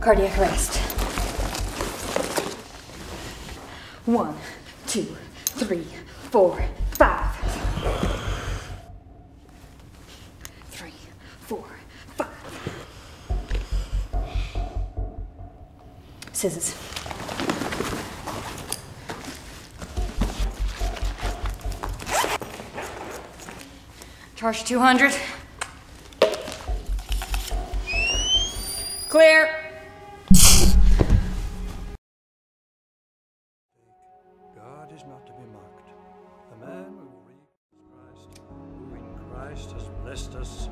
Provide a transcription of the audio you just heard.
Cardiac arrest. One, two, three, four, five. Three, four, five. Scissors. Charge 200. Clear. Is not to be mocked. The man who reads Christ, who in Christ has blessed us